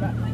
back.